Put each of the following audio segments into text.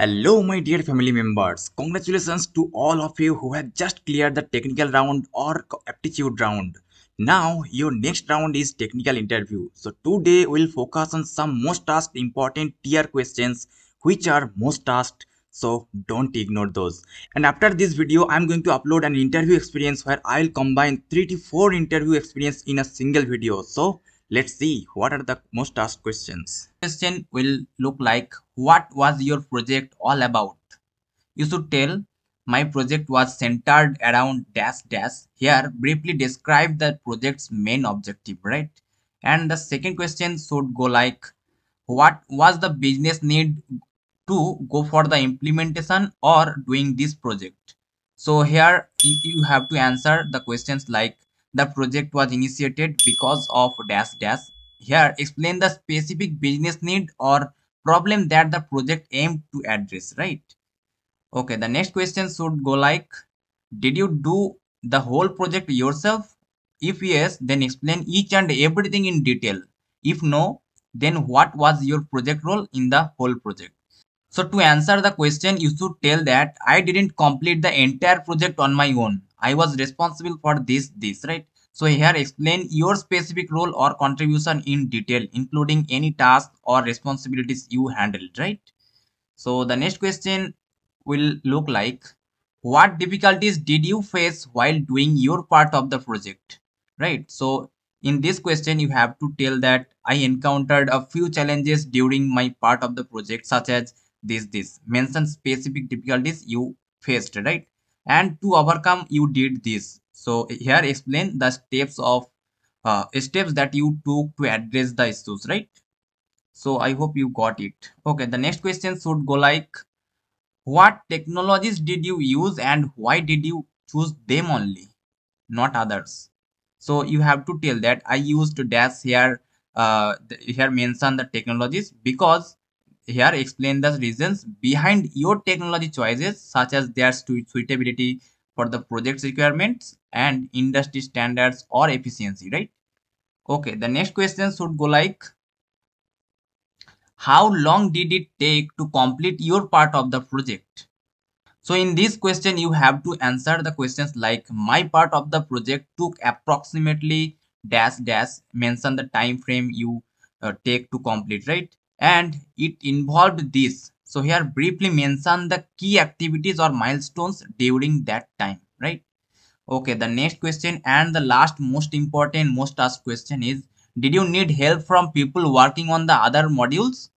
Hello, my dear family members. Congratulations to all of you who have just cleared the technical round or aptitude round. Now, your next round is technical interview. So, today we'll focus on some most asked important tier questions which are most asked. So, don't ignore those. And after this video, I'm going to upload an interview experience where I'll combine 3 to 4 interview experience in a single video. So, let's see what are the most asked questions. Question will look like what was your project all about? You should tell my project was centered around dash dash. Here briefly describe the project's main objective right? And the second question should go like what was the business need to go for the implementation or doing this project? So here you have to answer the questions like the project was initiated because of dash dash. Here, explain the specific business need or problem that the project aimed to address, right? Okay, the next question should go like, did you do the whole project yourself? If yes, then explain each and everything in detail. If no, then what was your project role in the whole project? So to answer the question, you should tell that I didn't complete the entire project on my own. I was responsible for this, this, right? So here explain your specific role or contribution in detail, including any task or responsibilities you handled, right? So the next question will look like, what difficulties did you face while doing your part of the project, right? So in this question, you have to tell that I encountered a few challenges during my part of the project, such as this, this, mention specific difficulties you faced, right? And to overcome you did this. So here explain the steps of uh, steps that you took to address the issues right? So i hope you got it. Okay the next question should go like what technologies did you use and why did you choose them only not others? So you have to tell that i used dash here uh, here mention the technologies because here explain the reasons behind your technology choices such as their suitability for the project's requirements and industry standards or efficiency, right? Okay, the next question should go like, how long did it take to complete your part of the project? So in this question, you have to answer the questions like my part of the project took approximately dash dash mention the time frame you uh, take to complete, right? And it involved this. So here briefly mention the key activities or milestones during that time right? Okay the next question and the last most important most asked question is did you need help from people working on the other modules?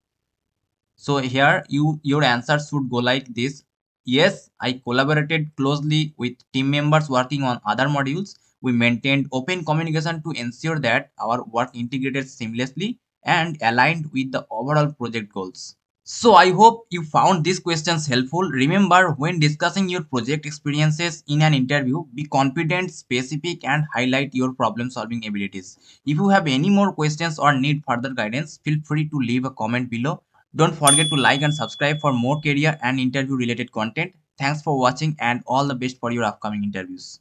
So here you your answer should go like this. Yes i collaborated closely with team members working on other modules. We maintained open communication to ensure that our work integrated seamlessly Hmm. and aligned with the overall project goals. So I hope you found these questions helpful. Remember when discussing your project experiences in an interview, be confident, specific and highlight your problem solving abilities. If you have any more questions or need further guidance, feel free to leave a comment below. Don't forget to like and subscribe for more career and interview related content. Thanks for watching and all the best for your upcoming interviews.